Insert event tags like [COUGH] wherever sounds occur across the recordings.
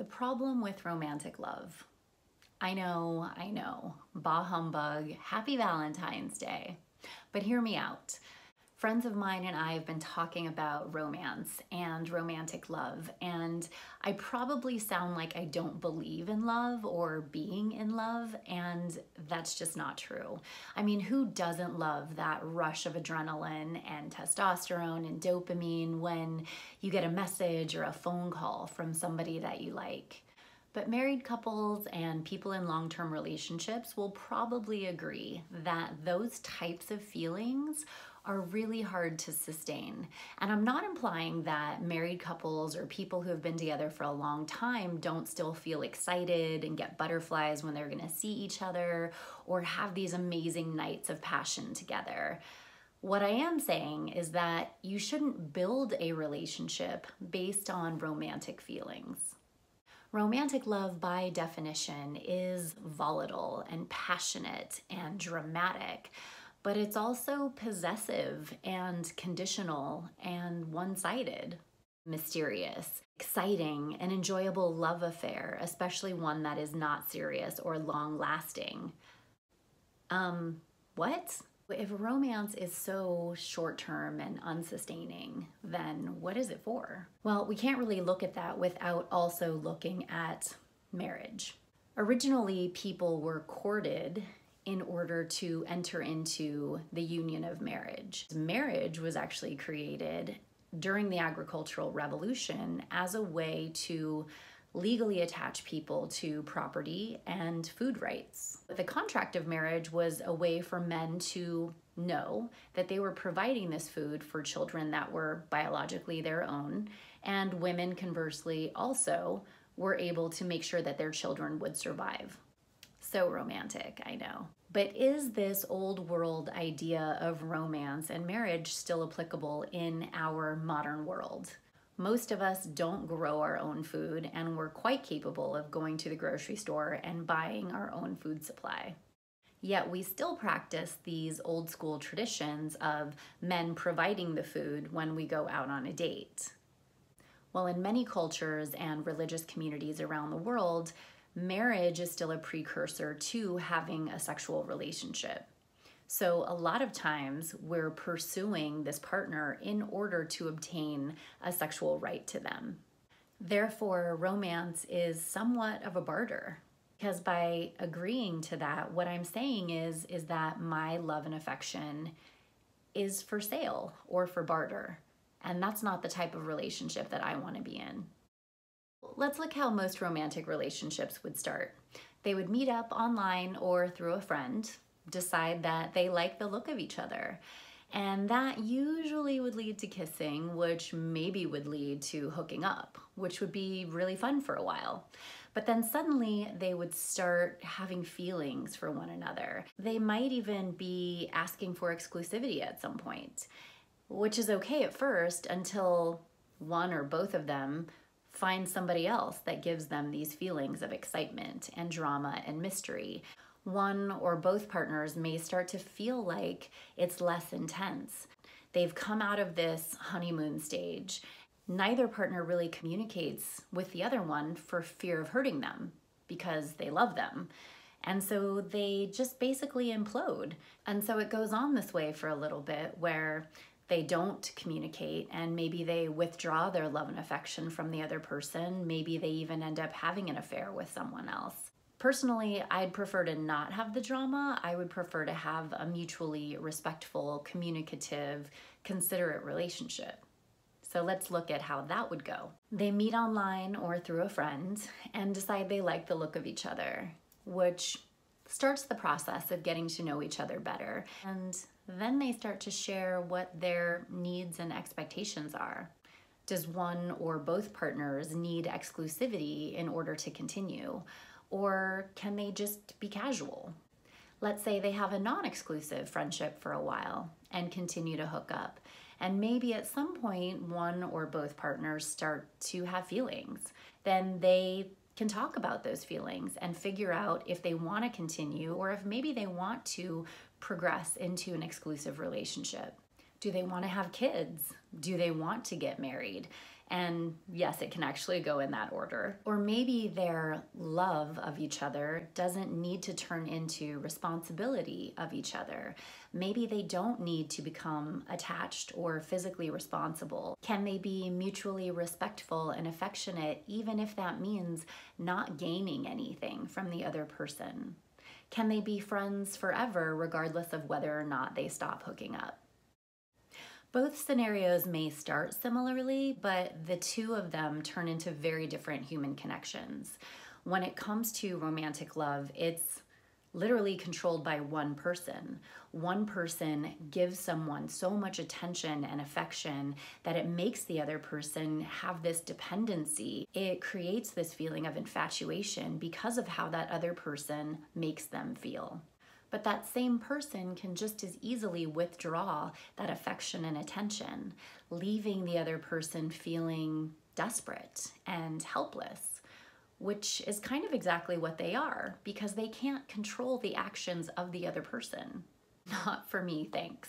The problem with romantic love. I know, I know, bah humbug, happy Valentine's Day. But hear me out. Friends of mine and I have been talking about romance and romantic love, and I probably sound like I don't believe in love or being in love, and that's just not true. I mean, who doesn't love that rush of adrenaline and testosterone and dopamine when you get a message or a phone call from somebody that you like? But married couples and people in long term relationships will probably agree that those types of feelings are really hard to sustain. And I'm not implying that married couples or people who have been together for a long time don't still feel excited and get butterflies when they're gonna see each other or have these amazing nights of passion together. What I am saying is that you shouldn't build a relationship based on romantic feelings. Romantic love, by definition, is volatile and passionate and dramatic but it's also possessive and conditional and one sided, mysterious, exciting, and enjoyable love affair, especially one that is not serious or long lasting. Um, what? If romance is so short term and unsustaining, then what is it for? Well, we can't really look at that without also looking at marriage. Originally, people were courted in order to enter into the union of marriage. Marriage was actually created during the agricultural revolution as a way to legally attach people to property and food rights. The contract of marriage was a way for men to know that they were providing this food for children that were biologically their own, and women conversely also were able to make sure that their children would survive. So romantic, I know. But is this old world idea of romance and marriage still applicable in our modern world? Most of us don't grow our own food, and we're quite capable of going to the grocery store and buying our own food supply. Yet we still practice these old school traditions of men providing the food when we go out on a date. Well, in many cultures and religious communities around the world, marriage is still a precursor to having a sexual relationship. So, a lot of times we're pursuing this partner in order to obtain a sexual right to them. Therefore, romance is somewhat of a barter. Because by agreeing to that, what I'm saying is, is that my love and affection is for sale or for barter. And that's not the type of relationship that I want to be in. Let's look how most romantic relationships would start. They would meet up online or through a friend, decide that they like the look of each other. And that usually would lead to kissing, which maybe would lead to hooking up, which would be really fun for a while. But then suddenly they would start having feelings for one another. They might even be asking for exclusivity at some point, which is okay at first until one or both of them find somebody else that gives them these feelings of excitement and drama and mystery. One or both partners may start to feel like it's less intense. They've come out of this honeymoon stage. Neither partner really communicates with the other one for fear of hurting them because they love them. And so they just basically implode. And so it goes on this way for a little bit where they don't communicate and maybe they withdraw their love and affection from the other person. Maybe they even end up having an affair with someone else. Personally, I'd prefer to not have the drama. I would prefer to have a mutually respectful, communicative, considerate relationship. So let's look at how that would go. They meet online or through a friend and decide they like the look of each other, which starts the process of getting to know each other better. And then they start to share what their needs and expectations are. Does one or both partners need exclusivity in order to continue? Or can they just be casual? Let's say they have a non exclusive friendship for a while and continue to hook up. And maybe at some point, one or both partners start to have feelings. Then they can talk about those feelings and figure out if they want to continue or if maybe they want to progress into an exclusive relationship. Do they want to have kids? Do they want to get married? And yes, it can actually go in that order. Or maybe their love of each other doesn't need to turn into responsibility of each other. Maybe they don't need to become attached or physically responsible. Can they be mutually respectful and affectionate, even if that means not gaining anything from the other person? Can they be friends forever, regardless of whether or not they stop hooking up? Both scenarios may start similarly, but the two of them turn into very different human connections. When it comes to romantic love, it's literally controlled by one person. One person gives someone so much attention and affection that it makes the other person have this dependency. It creates this feeling of infatuation because of how that other person makes them feel. But that same person can just as easily withdraw that affection and attention, leaving the other person feeling desperate and helpless, which is kind of exactly what they are because they can't control the actions of the other person. [LAUGHS] Not for me, thanks.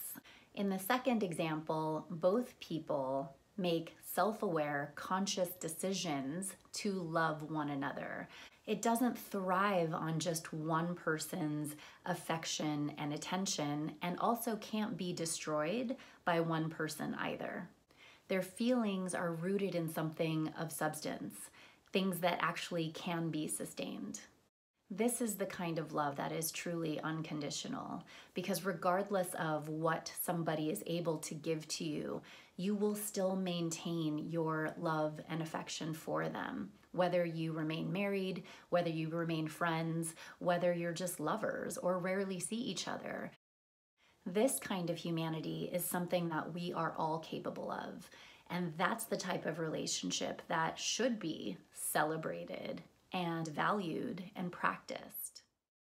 In the second example, both people make self aware, conscious decisions to love one another. It doesn't thrive on just one person's affection and attention, and also can't be destroyed by one person either. Their feelings are rooted in something of substance, things that actually can be sustained. This is the kind of love that is truly unconditional because, regardless of what somebody is able to give to you, you will still maintain your love and affection for them. Whether you remain married, whether you remain friends, whether you're just lovers or rarely see each other. This kind of humanity is something that we are all capable of. And that's the type of relationship that should be celebrated and valued and practiced.